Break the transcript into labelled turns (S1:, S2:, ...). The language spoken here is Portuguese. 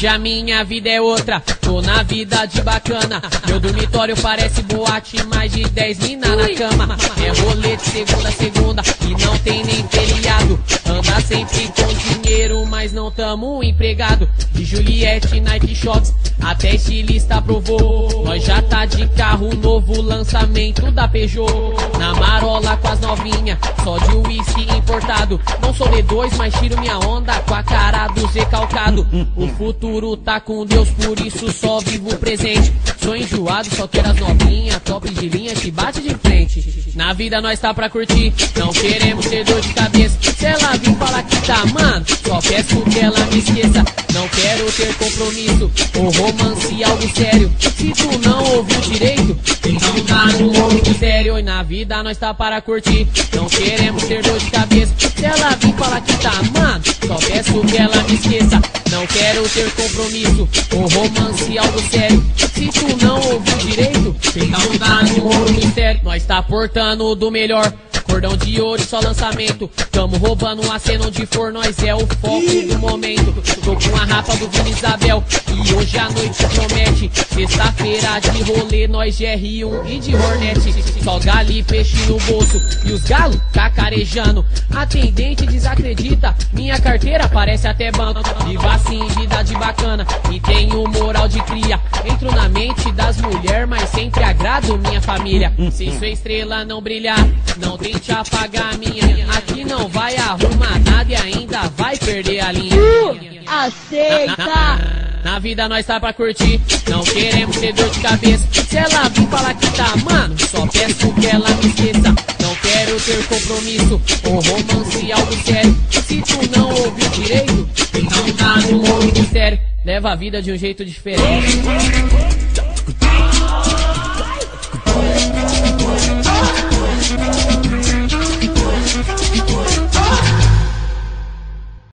S1: Hoje a minha vida é outra, tô na vida de bacana. Meu dormitório parece boate, mais de 10 mina na cama. É rolê de segunda a segunda e não tem nem feriado. Anda sempre com dinheiro, mas não tamo empregado. De Juliette, Nike Shots, até estilista aprovou. Nós já tá de carro novo, lançamento da Peugeot. Na marola com as novinhas, só de uísque importado. Não sou D2, mas tiro minha onda com a cara do Z calcado. O futuro tá com Deus, por isso só vivo o presente. Sou enjoado, só quero as novinhas, top de linha que bate de frente. Na vida nós tá pra curtir, não queremos ter dor de cabeça. Se ela vir falar que tá, mano, só peço que ela me esqueça. Ter compromisso ou romance, algo sério. Se tu não ouviu direito, então tá no mundo sério. E na vida nós tá para curtir, não queremos ter dor de cabeça. Se ela vir falar que tá, mano, só peço que ela me esqueça. Não quero ter compromisso ou romance, algo sério. Se tu não ouviu direito, então tá no mundo mistério. Nós tá portando do melhor. Cordão de ouro, só lançamento. Tamo roubando uma cena onde for, nós é o foco do momento. Tô com a rapa do Vila Isabel e hoje a noite promete. Sexta-feira de rolê, nós de R1 e de Hornet. Só galo e peixe no bolso e os galos cacarejando. Atendente desacredita, minha carteira parece até banco. Viva assim, vida de bacana e tenho moral de cria. Entro na mente das mulheres, mas sempre agrado minha família. Se sua estrela não brilhar, não tente apagar a minha. Aqui não vai arrumar nada e ainda vai perder a linha.
S2: Aceita!
S1: Na vida nós tá pra curtir, não queremos ter dor de cabeça. Se ela vir falar que tá, mano, só peço que ela me esqueça. Não quero ter compromisso ou romance, algo sério. Se tu não ouviu direito, então tá no mundo sério. Leva a vida de um jeito diferente.